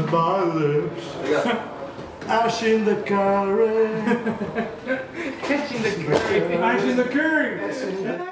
with my lips. Ash in the curry. Ash in the curry. Ash in the curry.